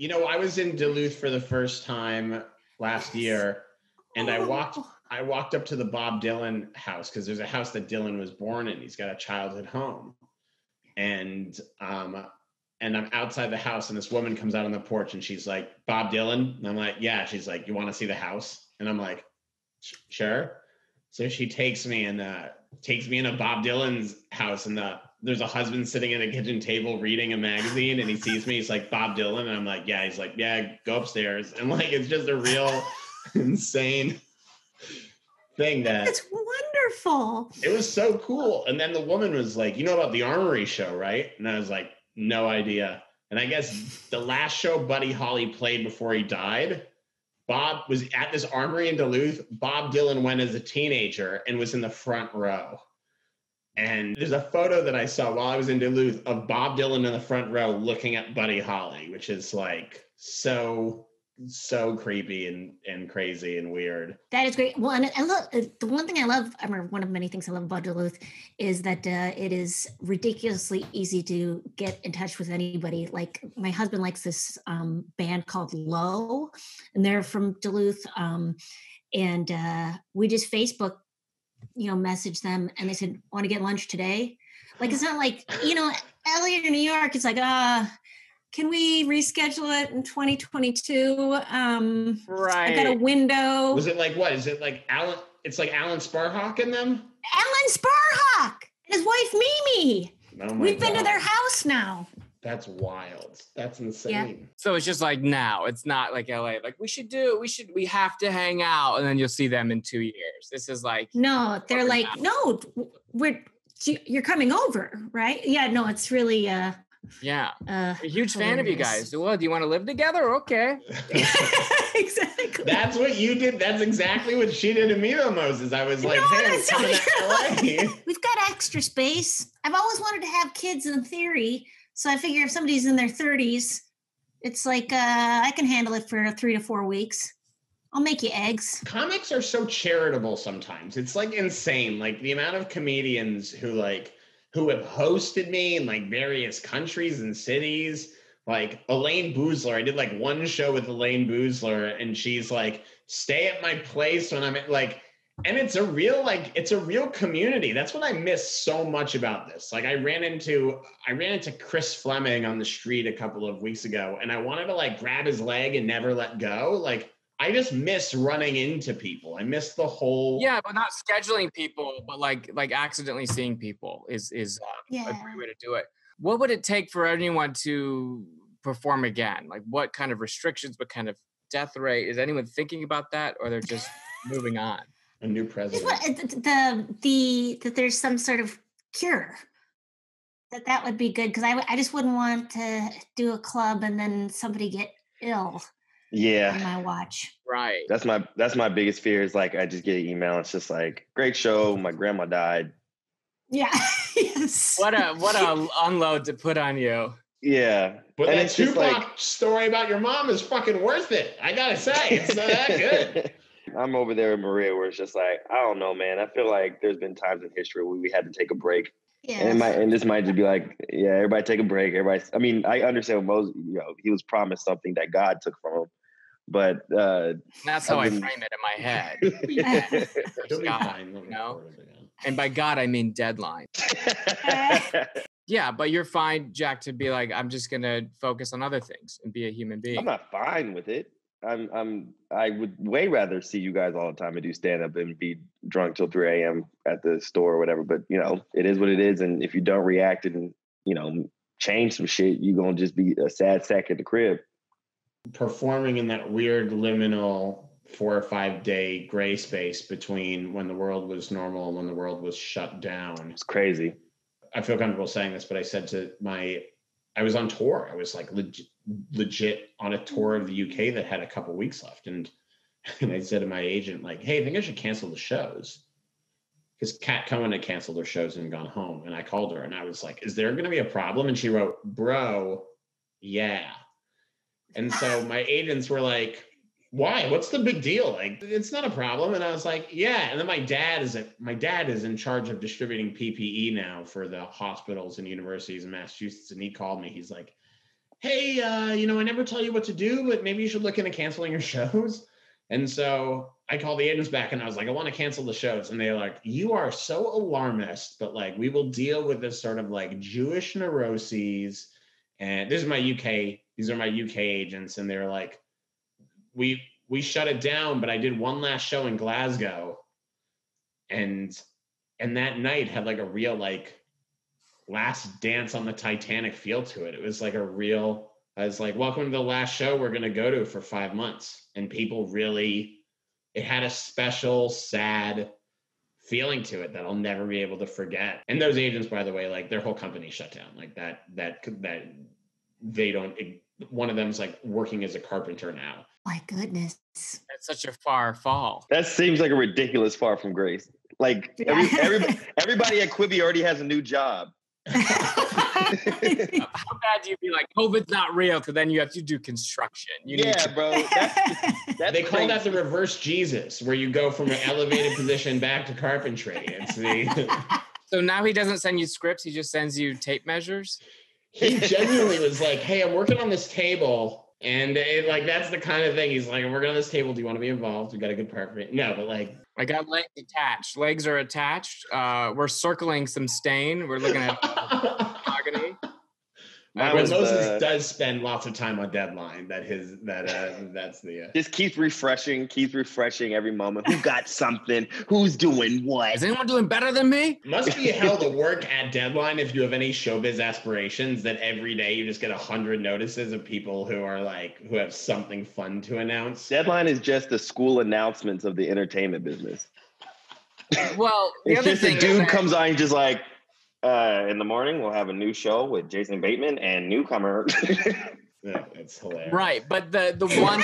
You know, I was in Duluth for the first time last year, and I walked Oh. I walked up to the Bob Dylan house because there's a house that Dylan was born in. He's got a childhood home. And um and I'm outside the house and this woman comes out on the porch and she's like, Bob Dylan? And I'm like, yeah. She's like, you want to see the house? And I'm like, sure. So she takes me and uh takes me in a Bob Dylan's house and the there's a husband sitting at a kitchen table reading a magazine and he sees me, he's like, Bob Dylan. And I'm like, yeah, he's like, yeah, go upstairs. And like it's just a real insane thing that It's wonderful. it was so cool. And then the woman was like, You know about the Armory show, right? And I was like, No idea. And I guess the last show Buddy Holly played before he died, Bob was at this armory in Duluth. Bob Dylan went as a teenager and was in the front row. And there's a photo that I saw while I was in Duluth of Bob Dylan in the front row looking at Buddy Holly, which is like so, so creepy and, and crazy and weird. That is great. Well, and I love uh, the one thing I love, I mean, one of many things I love about Duluth is that uh, it is ridiculously easy to get in touch with anybody. Like my husband likes this um, band called Low, and they're from Duluth. Um, and uh, we just Facebook, you know, message them, and they said, "Want to get lunch today?" Like it's not like you know, Elliot in New York. It's like, uh, can we reschedule it in 2022? Um, Right. I got a window. Was it like what? Is it like Alan? It's like Alan Sparhawk in them. Alan Sparhawk and his wife Mimi. Oh my We've been to their house now. That's wild. That's insane. Yeah. So it's just like now. It's not like LA. Like we should do. We should. We have to hang out, and then you'll see them in two years. This is like No, they're like, not. no, we're you're coming over, right? Yeah, no, it's really uh yeah. uh A huge fan of you guys. Well, do you want to live together? Okay. exactly. That's what you did. That's exactly what she did to me though, Moses. I was like, No, hey, that's coming not LA. We've got extra space. I've always wanted to have kids in theory, so I figure if somebody's in their 30s, it's like uh I can handle it for 3 to 4 weeks. I'll make you eggs. Comics are so charitable sometimes. It's like insane. Like the amount of comedians who like who have hosted me in like various countries and cities. Like Elayne Boosler, I did like one show with Elayne Boosler, and she's like, "Stay at my place when I'm at like." And it's a real like it's a real community. That's what I miss so much about this. Like I ran into I ran into Chris Fleming on the street a couple of weeks ago, and I wanted to like grab his leg and never let go. Like I just miss running into people. I miss the whole Yeah, but not scheduling people, but like like accidentally seeing people is is uh, a Yeah. great way to do it. What would it take for anyone to perform again? Like what kind of restrictions? What kind of death rate? Is anyone thinking about that, or they're just moving on? a new Just president. what- uh, the the that there's some sort of cure that that would be good because I, w- I just wouldn't want to do a club and then somebody get ill on Yeah. my watch Right. That's my that's my biggest fear is like I just get an email. It's just like great show. My grandma died. yeah yes What a what a unload to put on you. Yeah. But and that it's just Tupac like story about your mom is fucking worth it. I gotta say, it's not that good. I'm over there in Maria where it's just like, I don't know, man. I feel like there's been times in history where we had to take a break. yeah And it might and this might just be like, yeah, everybody take a break. Everybody I mean, I understand what Moses, you know, he was promised something that God took from him. But uh That's how I I've frame it in my head. Yeah. God, fine. They'll no? record it again. And by God, I mean deadline. Yeah, but you're fine, Jak, to be like, I'm just gonna focus on other things and be a human being. I'm not fine with it. I'm I'm I would way rather see you guys all the time and do stand up and be drunk till 3 a.m. at the store or whatever. But you know, it is what it is. And if you don't react and you know change some shit, you're gonna just be a sad sack at the crib. Performing in that weird liminal four or five day gray space between when the world was normal and when the world was shut down. It's crazy. I feel comfortable saying this, but I said to my, I was on tour. I was like legit, legit on a tour of the UK that had a couple weeks left, and and I said to my agent, like, "Hey, I think I should cancel the shows." Because Cat Cohen had canceled her shows and gone home, and I called her and I was like, "Is there going to be a problem?" And she wrote, "Bro, yeah." And so my agents were like, why? What's the big deal? Like, it's not a problem. And I was like, yeah. And then my dad is my dad is in charge of distributing PPE now for the hospitals and universities in Massachusetts. And he called me. He's like, hey, uh, you know, I never tell you what to do, but maybe you should look into canceling your shows. And so I called the agents back and I was like, I want to cancel the shows. And they're like, you are so alarmist, but like, we will deal with this sort of like Jewish neuroses. And this is my UK, these are my UK agents. And they're like, we, we shut it down, but I did one last show in Glasgow. And, and that night had like a real, like, last dance on the Titanic feel to it. It was like a real, I was like, welcome to the last show we're going to go to for five months. And people really, it had a special, sad feeling to it that I'll never be able to forget. And those agents, by the way, like their whole company shut down. Like that, that, that they don't, one of them's like working as a carpenter now. My goodness. That's such a far fall. That seems like a ridiculous far from grace. Like every, everybody, everybody at Quibi already has a new job. How bad do you feel like COVID's not real? Because then you have to do construction. You yeah, to- bro. That's, that's they call that the reverse Jesus, where you go from an elevated position back to carpentry. It's the so now he doesn't send you scripts. He just sends you tape measures. He genuinely was like, "Hey, I'm working on this table." And it, like that's the kind of thing he's like, I'm working on this table. Do you want to be involved? We got a good part for it. No, but like I got legs attached. Legs are attached. Uh, we're circling some stain. We're looking at. Mine but was, Moses uh, does spend lots of time on deadline. That his that uh that's the uh, just keep refreshing, keep refreshing every moment. Who got something? Who's doing what? Is anyone doing better than me? must be hell to work at deadline if you have any showbiz aspirations that every day you just get a hundred notices of people who are like who have something fun to announce. Deadline is just the school announcements of the entertainment business. Well, the It's other just thing a is dude that- comes on, he's just like, uh, in the morning we'll have a new show with Jason Bateman and newcomer. Yeah, it's hilarious. Right, but the the one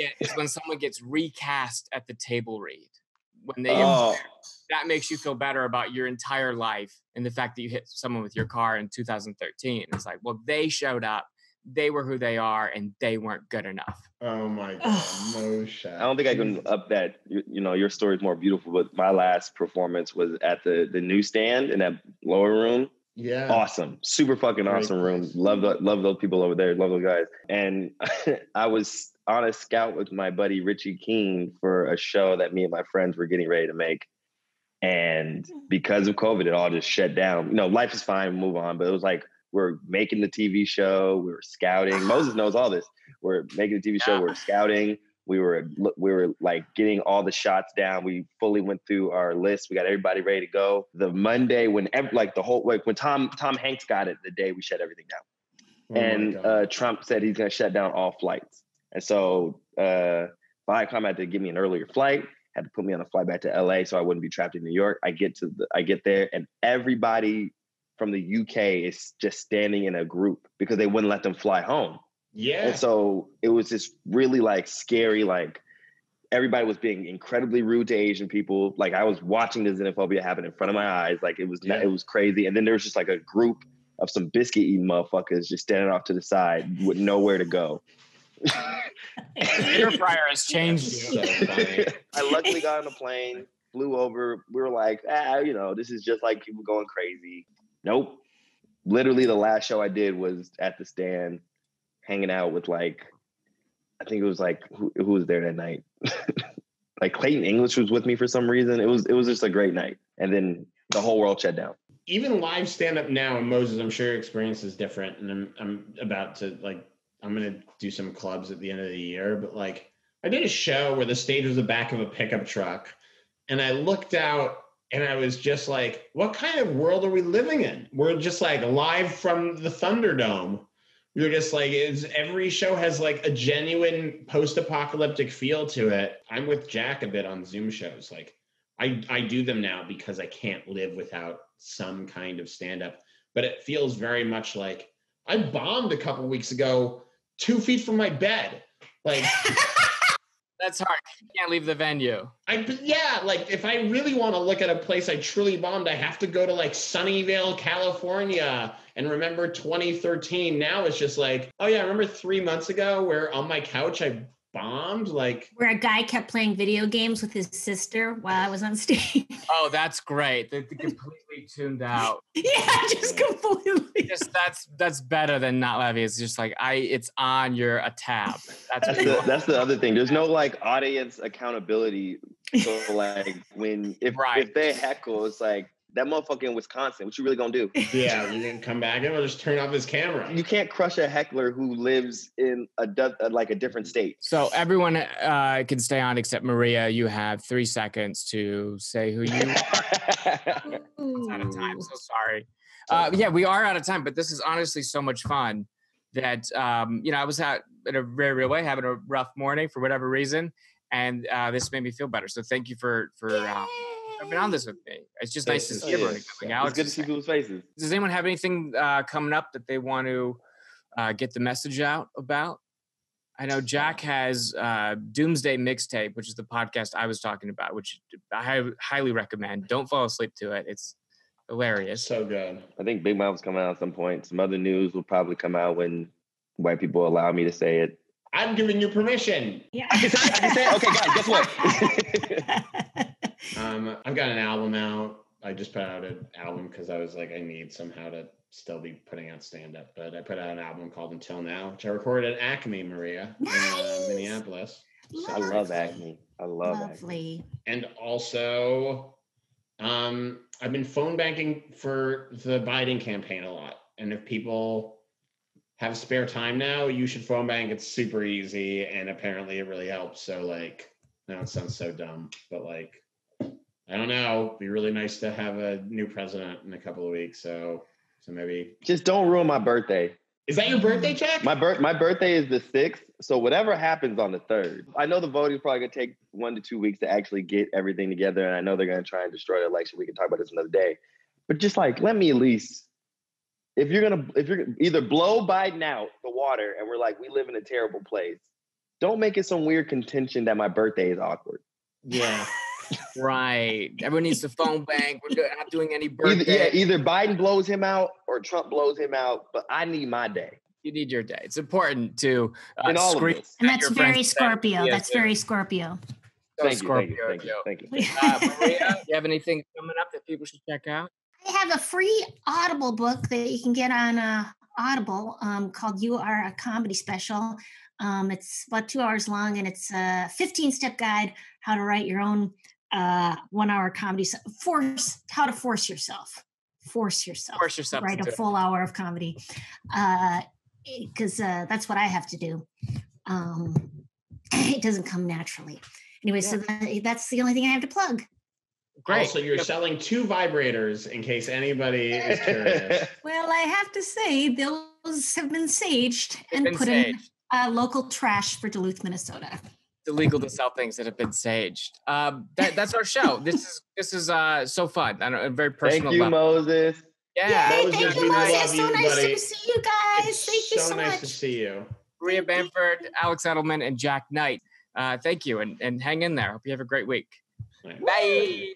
get is when someone gets recast at the table read. When they oh, that makes you feel better about your entire life and the fact that you hit someone with your car in 2013. It's like, well, they showed up, they were who they are, and they weren't good enough. Oh my god, Moshe. I don't think I can up that. You, you know, your story is more beautiful, but my last performance was at the the newsstand in that lower room. Yeah. awesome super fucking Very awesome room love the, love those people over there love those guys and i was on a scout with my buddy richie Keene for a show that me and my friends were getting ready to make and because of covid it all just shut down you know life is fine move on but it was like we're making the tv show we were scouting moses knows all this we're making the tv show Yeah. we're scouting we were we were like getting all the shots down. We fully went through our list. We got everybody ready to go. The Monday when like the whole like when Tom Tom Hanks got it, the day we shut everything down. Oh and uh, Trump said he's going to shut down all flights. And so uh, Viacom had to give me an earlier flight. Had to put me on a flight back to LA so I wouldn't be trapped in New York. I get to the, I get there and everybody from the UK is just standing in a group because they wouldn't let them fly home. yeah. And so it was just really like scary. Like everybody was being incredibly rude to Asian people. Like I was watching the xenophobia happen in front of my eyes. Like it was Yeah. it was crazy. And then there was just like a group of some biscuit eating motherfuckers just standing off to the side with nowhere to go. Air fryer has changed you. So. I luckily got on a plane, flew over. We were like, ah, you know, this is just like people going crazy. Nope. Literally, the last show I did was at the stand, hanging out with like, I think it was like who, who was there that night? like Clayton English was with me for some reason. It was it was just a great night, and then the whole world shut down. even live stand up now and Moses, I'm sure your experience is different. And I'm I'm about to like I'm gonna do some clubs at the end of the year, but like I did a show where the stage was the back of a pickup truck, and I looked out and I was just like, what kind of world are we living in? We're just like live from the Thunderdome. You're just like, is every show has like a genuine post-apocalyptic feel to it. I'm with Jak a bit on Zoom shows. Like I, I do them now because I can't live without some kind of stand up. But it feels very much like I bombed a couple weeks ago two feet from my bed. Like, That's hard. You can't leave the venue. I, yeah, like if I really want to look at a place I truly bombed, I have to go to like Sunnyvale, California and remember 2013. Now it's just like, oh yeah, I remember three months ago where on my couch I bombed. Like Where a guy kept playing video games with his sister while I was on stage. Oh, that's great. They they completely tuned out. yeah, just completely. Just that's that's better than not levy. It's just like I it's on your a tab. That's, That's the that's the other thing. There's no like audience accountability. So like when if Right. if they heckle, it's like that motherfucker in Wisconsin. What you really gonna do? yeah, you can come back and we'll just turn off his camera. You can't crush a heckler who lives in a uh, like a different state. so everyone uh, can stay on except Maria. You have three seconds to say who you It's out of time. So sorry. Uh, yeah, we are out of time, but this is honestly so much fun that um, you know I was out in a very real way having a rough morning for whatever reason, and uh, this made me feel better. So thank you for for uh, coming on this with me. It's just nice to This see is- everyone. it's Like it's good to see people's faces. Does anyone have anything uh, coming up that they want to uh, get the message out about? I know Jak has uh, Doomsday Mixtape, which is the podcast I was talking about, which I highly recommend. Don't fall asleep to it; it's hilarious. So good. I think Big Mouth's coming out at some point. Some other news will probably come out when white people allow me to say it. I'm giving you permission. Yeah. I can say. I can say. Okay, guys, guess what? Um, I've got an album out. I just put out an album because I was like, I need somehow to still be putting out stand up. But I put out an album called Until Now, which I recorded at Acme, Maria, in uh, Nice. Minneapolis. I love Lovely. Acme. I love Acme. Lovely. And also, um, I've been phone banking for the Biden campaign a lot. And if people have spare time now, you should phone bank. It's super easy, and apparently it really helps. So, like, now it sounds so dumb, but like, I don't know. It'd be really nice to have a new president in a couple of weeks. So, so maybe Just don't ruin my birthday. is that your birthday, Jak? My birth my birthday is the sixth. So whatever happens on the third, I know the voting is probably gonna take one to two weeks to actually get everything together, and I know they're gonna try and destroy the election. We can talk about this another day, but just like let me at least, if you're gonna if you're gonna either blow Biden out the water, and we're like we live in a terrible place, don't make it some weird contention that my birthday is awkward. yeah. Right. Everyone needs to phone bank. We're do- not doing any Either, birthday. yeah, either Biden blows him out or Trump blows him out, but I need my day. you need your day. It's important to uh, In all of scream this. And that's very Scorpio. Yeah, That's yeah. very Scorpio. So Thank you, thank you, Scorpio, thank you, thank you. Uh, Maria, you have anything coming up that people should check out? I have a free Audible book that you can get on uh, Audible um, called "You Are a Comedy Special." Um, it's about two hours long, and it's a 15-step guide how to write your own uh, one-hour comedy. se- Force how to force yourself. Force yourself. Force yourself Write into a it. full hour of comedy, because uh, that's what I have to do. Um, it doesn't come naturally. Anyway, so that, that's the only thing I have to plug. Great. Also, you're Yep. selling two vibrators in case anybody is curious. Well, I have to say those have been saged and been put in saged. uh, local trash for Duluth, Minnesota. It's illegal to sell things that have been saged. Um, that, that's our show. This is this is uh, so fun on a very personal. Thank personal you, level. Moses. Yeah, Yay, Moses, thank you, love Moses. So you, nice buddy. to see you guys. It's thank you so, nice much. to see you. Maria Thank. Bamford, Alex Edelman, and Jak Knight. Uh, thank you, and and hang in there. Hope you have a great week. Right. Bye.